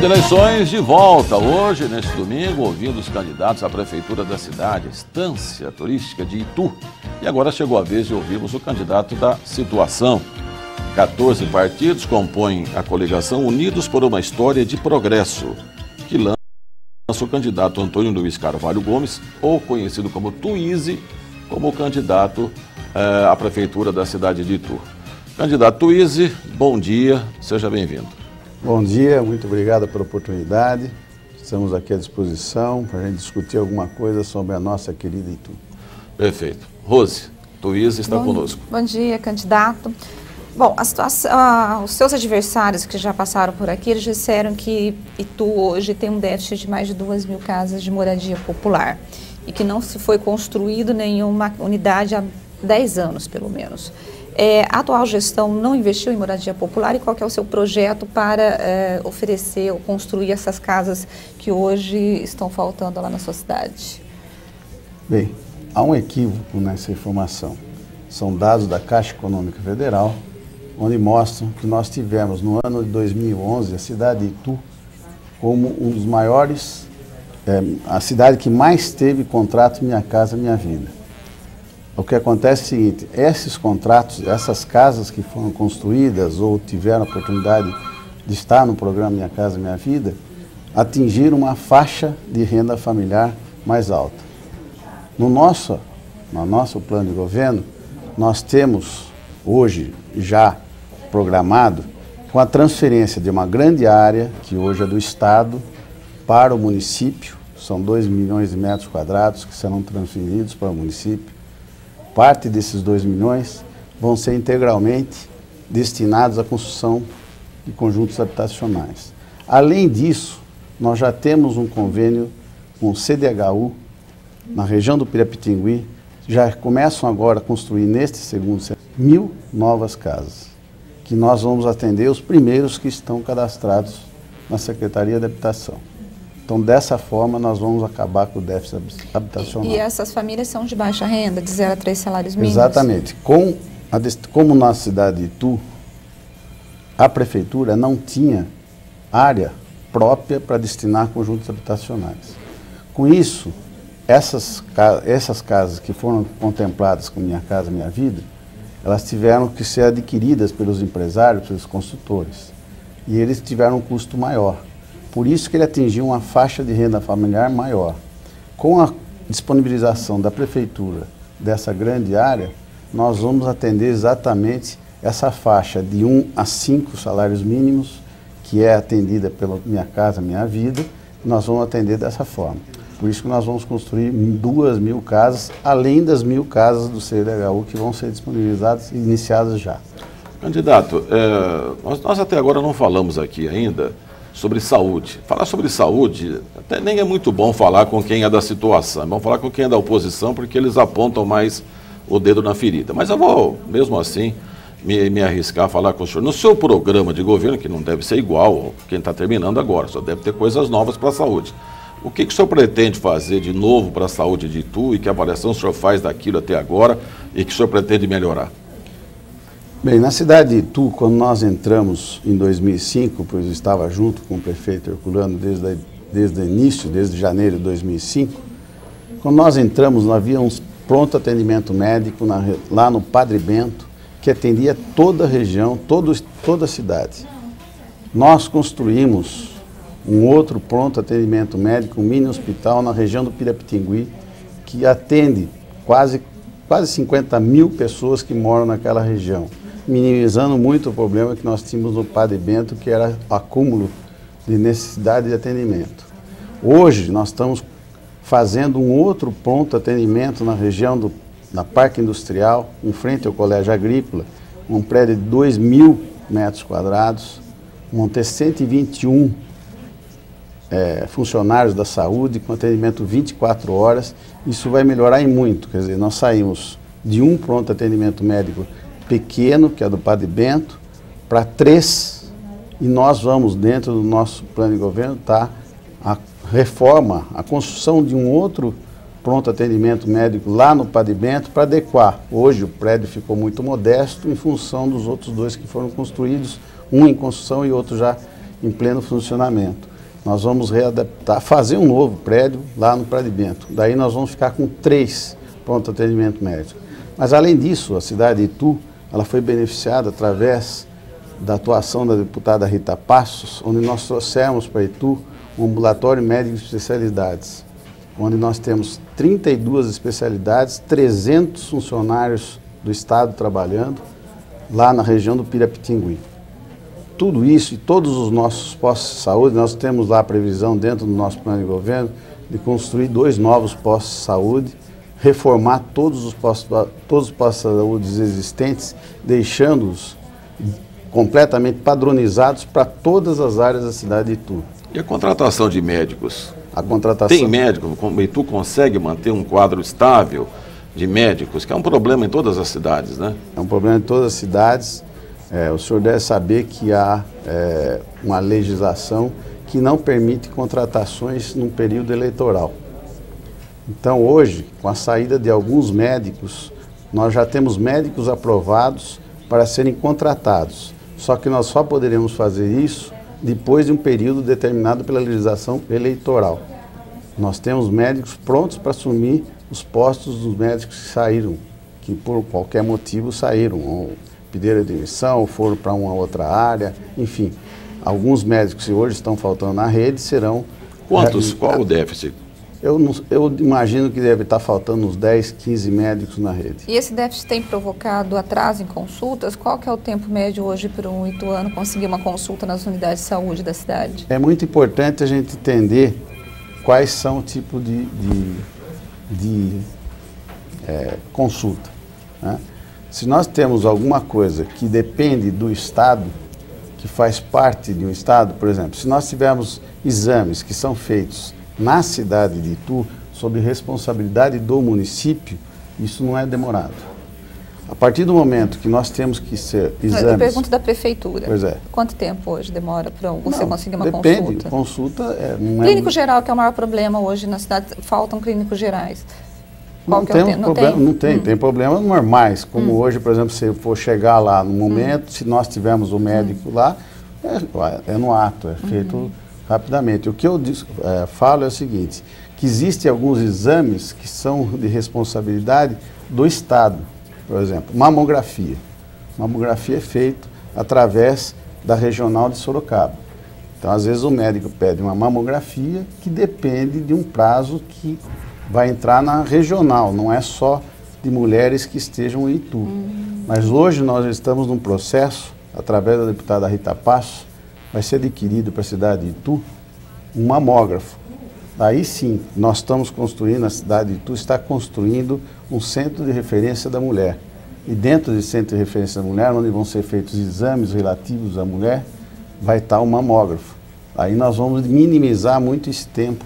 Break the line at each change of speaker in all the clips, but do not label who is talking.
Eleições de volta. Hoje, neste domingo, ouvindo os candidatos à prefeitura da cidade, Estância Turística de Itu. E agora chegou a vez de ouvirmos o candidato da situação. 14 partidos compõem a coligação Unidos por uma História de Progresso, que lança o candidato Antônio Luiz Carvalho Gomes, ou conhecido como Tuíse, como candidato eh, à prefeitura da cidade de Itu. Candidato Tuíse, bom dia, seja bem-vindo.
Bom dia, muito obrigado pela oportunidade. Estamos aqui à disposição para a gente discutir alguma coisa sobre a nossa querida Itu.
Perfeito. Rose, Tuísa está
bom,
conosco.
Bom dia, candidato. Bom, a situação, ah, os seus adversários que já passaram por aqui, eles disseram que Itu hoje tem um déficit de mais de duas mil casas de moradia popular e que não se foi construído nenhuma unidade há 10 anos, pelo menos. É, a atual gestão não investiu em moradia popular e qual é o seu projeto para é, oferecer ou construir essas casas que hoje estão faltando lá na sua cidade?
Bem, há um equívoco nessa informação. São dados da Caixa Econômica Federal, onde mostram que nós tivemos no ano de 2011 a cidade de Itu como um dos maiores, é, a cidade que mais teve contrato Minha Casa Minha Vida. O que acontece é o seguinte, esses contratos, essas casas que foram construídas ou tiveram a oportunidade de estar no programa Minha Casa Minha Vida, atingiram uma faixa de renda familiar mais alta. No nosso, no nosso plano de governo, nós temos hoje já programado com a transferência de uma grande área, que hoje é do Estado, para o município, são 2 milhões de metros quadrados que serão transferidos para o município, parte desses 2 milhões vão ser integralmente destinados à construção de conjuntos habitacionais. Além disso, nós já temos um convênio com o CDHU, na região do Pirapitingui, já começam agora a construir neste segundo semestre mil novas casas, que nós vamos atender os primeiros que estão cadastrados na Secretaria de Habitação. Então, dessa forma, nós vamos acabar com o déficit habitacional.
E, e essas famílias são de baixa renda, de 0 a 3 salários mínimos?
Exatamente. Com a, como na cidade de Itu, a prefeitura não tinha área própria para destinar conjuntos habitacionais. Com isso, essas, essas casas que foram contempladas com Minha Casa Minha Vida, elas tiveram que ser adquiridas pelos empresários, pelos construtores. E eles tiveram um custo maior. Por isso que ele atingiu uma faixa de renda familiar maior. Com a disponibilização da prefeitura dessa grande área, nós vamos atender exatamente essa faixa de 1 a 5 salários mínimos, que é atendida pela Minha Casa Minha Vida, nós vamos atender dessa forma. Por isso que nós vamos construir duas mil casas, além das mil casas do CDHU que vão ser disponibilizadas e iniciadas já.
Candidato, é, nós, nós até agora não falamos aqui ainda sobre saúde. Falar sobre saúde até nem é muito bom falar com quem é da situação, é bom falar com quem é da oposição, porque eles apontam mais o dedo na ferida. Mas eu vou, mesmo assim, me, me arriscar a falar com o senhor. No seu programa de governo, que não deve ser igual quem está terminando agora, só deve ter coisas novas para a saúde. O que, que o senhor pretende fazer de novo para a saúde de Itu e que avaliação o senhor faz daquilo até agora e que o senhor pretende melhorar?
Bem, na cidade de Itu, quando nós entramos em 2005, pois estava junto com o prefeito Herculano desde, desde o início, desde janeiro de 2005, quando nós entramos, havia um pronto atendimento médico na, lá no Padre Bento, que atendia toda a região, todo, toda a cidade. Nós construímos um outro pronto atendimento médico, um mini hospital na região do Pirapitingui, que atende quase, quase 50 mil pessoas que moram naquela região minimizando muito o problema que nós tínhamos no Padre Bento, que era acúmulo de necessidade de atendimento. Hoje nós estamos fazendo um outro ponto de atendimento na região do na Parque Industrial, em frente ao Colégio Agrícola, um prédio de 2 mil metros quadrados, vão ter 121 é, funcionários da saúde com atendimento 24 horas. Isso vai melhorar em muito, quer dizer, nós saímos de um pronto atendimento médico pequeno, que é do Padre Bento, para três, e nós vamos, dentro do nosso plano de governo, tá, a reforma, a construção de um outro pronto atendimento médico lá no Padre Bento para adequar. Hoje o prédio ficou muito modesto em função dos outros dois que foram construídos, um em construção e outro já em pleno funcionamento. Nós vamos readaptar, fazer um novo prédio lá no de Bento. Daí nós vamos ficar com três pronto atendimento médico. Mas além disso, a cidade de Itu, ela foi beneficiada através da atuação da deputada Rita Passos, onde nós trouxemos para Itu um ambulatório médico de especialidades, onde nós temos 32 especialidades, 300 funcionários do Estado trabalhando lá na região do Pirapitingui. Tudo isso e todos os nossos postos de saúde, nós temos lá a previsão dentro do nosso plano de governo de construir dois novos postos de saúde, reformar todos os postos, todos os postos de saúde existentes, deixando-os completamente padronizados para todas as áreas da cidade de Itu.
E a contratação de médicos?
A contratação...
Tem médico? E tu consegue manter um quadro estável de médicos, que é um problema em todas as cidades, né?
É um problema em todas as cidades. É, o senhor deve saber que há é, uma legislação que não permite contratações num período eleitoral. Então, hoje, com a saída de alguns médicos, nós já temos médicos aprovados para serem contratados. Só que nós só poderemos fazer isso depois de um período determinado pela legislação eleitoral. Nós temos médicos prontos para assumir os postos dos médicos que saíram, que por qualquer motivo saíram, ou pediram demissão, ou foram para uma outra área, enfim. Alguns médicos que hoje estão faltando na rede serão.
Quantos? Qual o déficit?
Eu, não, eu imagino que deve estar faltando uns 10, 15 médicos na rede.
E esse déficit tem provocado atraso em consultas? Qual que é o tempo médio hoje para um ituano conseguir uma consulta nas unidades de saúde da cidade?
É muito importante a gente entender quais são o tipo de, de, de é, consulta. Né? Se nós temos alguma coisa que depende do Estado, que faz parte de um Estado, por exemplo, se nós tivermos exames que são feitos na cidade de Itu, sob responsabilidade do município, isso não é demorado. A partir do momento que nós temos que ser exames... Eu
pergunto da prefeitura.
Pois é.
Quanto tempo hoje demora para você não, conseguir uma
depende,
consulta?
consulta é,
não Clínico é... geral, que é o maior problema hoje na cidade, faltam clínicos gerais.
Qual não, tem um não problema, tem? Não tem, hum. tem problemas normais, como hum. hoje, por exemplo, se for chegar lá no momento, hum. se nós tivermos o um médico hum. lá, é, é, no ato, é feito uhum rapidamente. O que eu é, falo é o seguinte, que existem alguns exames que são de responsabilidade do Estado. Por exemplo, mamografia. Mamografia é feita através da regional de Sorocaba. Então, às vezes, o médico pede uma mamografia que depende de um prazo que vai entrar na regional, não é só de mulheres que estejam em Itu. Uhum. Mas hoje nós estamos num processo, através da deputada Rita Passo, vai ser adquirido para a cidade de Itu um mamógrafo. Aí sim, nós estamos construindo, a cidade de Itu está construindo um centro de referência da mulher. E dentro desse centro de referência da mulher, onde vão ser feitos exames relativos à mulher, vai estar o mamógrafo. Aí nós vamos minimizar muito esse tempo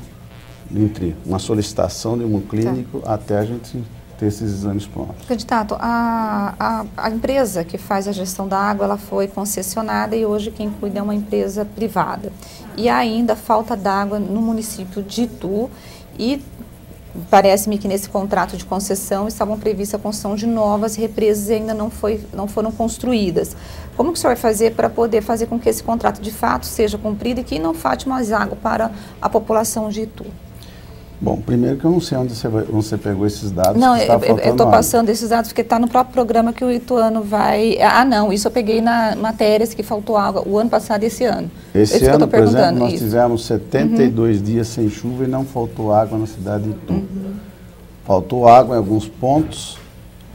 entre uma solicitação de um clínico tá. até a gente ter esses exames prontos.
Candidato, a, a, a, empresa que faz a gestão da água, ela foi concessionada e hoje quem cuida é uma empresa privada. E ainda falta d'água no município de Itu e parece-me que nesse contrato de concessão estavam previstas a construção de novas represas e ainda não, foi, não foram construídas. Como que o senhor vai fazer para poder fazer com que esse contrato de fato seja cumprido e que não falte mais água para a população de Itu?
Bom, primeiro que eu não sei onde você, você pegou esses dados.
Não, eu estou passando esses dados porque está no próprio programa que o Ituano vai. Ah, não, isso eu peguei na matérias que faltou água o ano passado e esse ano.
Esse, esse ano, por exemplo, nós isso. tivemos 72 uhum. dias sem chuva e não faltou água na cidade de Itu. Uhum. Faltou água em alguns pontos,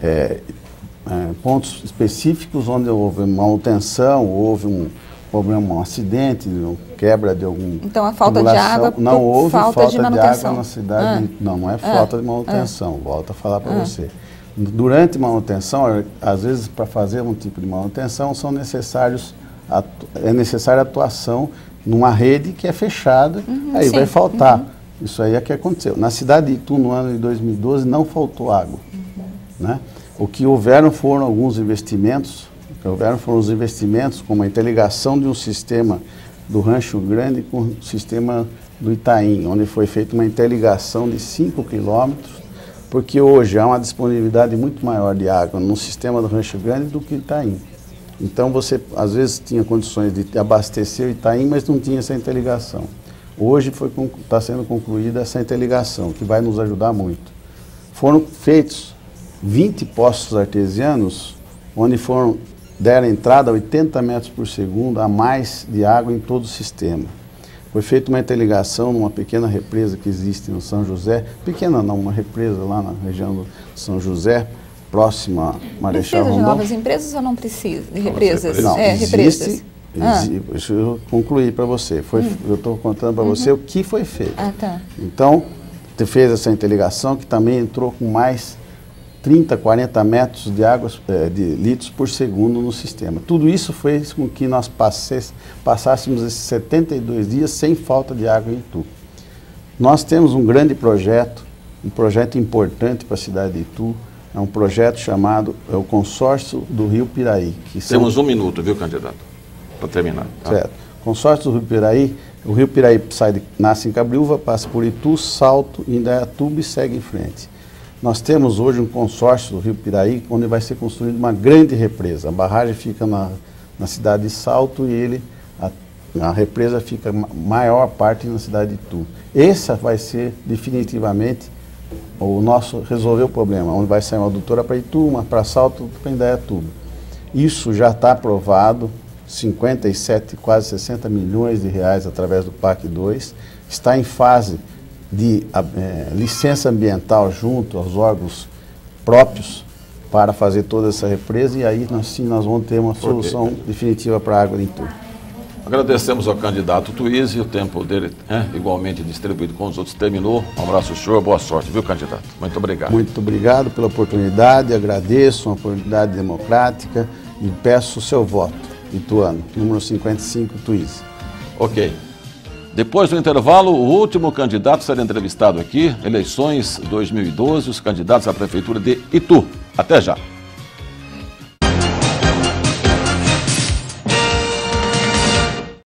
é, é, pontos específicos onde houve manutenção, houve um problema, um acidente, quebra de algum.
Então a falta de água
não houve falta, falta de, de, água na cidade. Ah. Não, não é ah. falta ah. de manutenção. Ah. Volto a falar para ah. você. Durante manutenção, às vezes para fazer um tipo de manutenção são necessários é necessária atuação numa rede que é fechada, uhum, aí sim. vai faltar. Uhum. Isso aí é que aconteceu. Na cidade de Itu, no ano de 2012, não faltou água. Uhum. Né? O que houveram foram alguns investimentos que houveram foram os investimentos, como a interligação de um sistema do Rancho Grande com o sistema do Itaim, onde foi feita uma interligação de 5 quilômetros, porque hoje há uma disponibilidade muito maior de água no sistema do Rancho Grande do que Itaim. Então você às vezes tinha condições de abastecer o Itaim, mas não tinha essa interligação. Hoje está sendo concluída essa interligação, que vai nos ajudar muito. Foram feitos 20 poços artesianos, onde foram deram entrada a 80 metros por segundo a mais de água em todo o sistema. Foi feita uma interligação numa pequena represa que existe no São José, pequena não, uma represa lá na região do São José, próxima a Marechal
precisa
Rondon.
de novas empresas ou não precisa de represas?
Não,
é,
existe,
represas. Ah.
exi- Deixa eu concluir para você. Foi, Eu estou contando para você o que foi feito.
ah, tá.
Então, fez essa interligação que também entrou com mais 30, 40 metros de água, eh, de litros por segundo no sistema. Tudo isso fez com que nós passes- passássemos esses 72 dias sem falta de água em Itu. Nós temos um grande projeto, um projeto importante para a cidade de Itu, é um projeto chamado é o Consórcio do Rio Piraí. São-
Temos um minuto, viu, candidato? Para terminar. tá?
Certo. Consórcio do Rio Piraí, o Rio Piraí sai de, nasce em Cabriúva, passa por Itu, Salto, Indaiatuba e segue em frente. Nós temos hoje um consórcio do Rio Piraí, onde vai ser construída uma grande represa. A barragem fica na, na cidade de Salto e ele, a, a represa fica ma- maior parte na cidade de Itu. Essa vai ser definitivamente o nosso resolver o problema, onde vai sair uma adutora para Itu, uma para Salto, para Indaiatuba. Isso já está aprovado, 57, quase 60 milhões de reais através do PAC 2. Está em fase de a- eh, licença ambiental junto aos órgãos próprios para fazer toda essa represa e aí nós, sim nós vamos ter uma solução definitiva para a água de Itu.
Agradecemos ao candidato Tuíse, o tempo dele é igualmente distribuído com os outros terminou. Um abraço, senhor, boa sorte, viu, candidato? Muito obrigado.
Muito obrigado pela oportunidade, agradeço, uma oportunidade democrática e peço o seu voto, Ituano, número 55, Tuíse.
Ok. Depois do intervalo, o último candidato será entrevistado aqui, eleições 2012, os candidatos à Prefeitura de Itu. Até já.